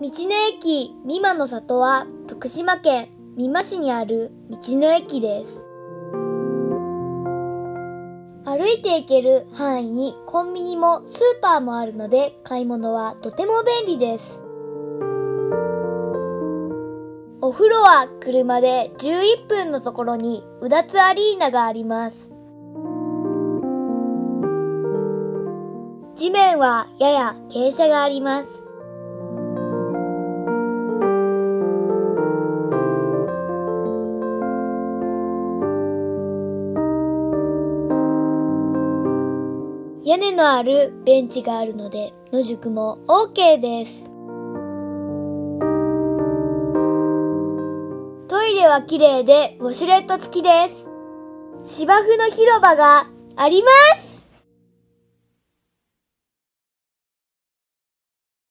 道の駅美馬の里は徳島県美馬市にある道の駅です。歩いて行ける範囲にコンビニもスーパーもあるので買い物はとても便利です。お風呂は車で11分のところにうだつアリーナがあります。地面はやや傾斜があります。屋根のあるベンチがあるので野宿も OK です。トイレは綺麗でウォシュレット付きです。芝生の広場があります